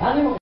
¡Ánimo!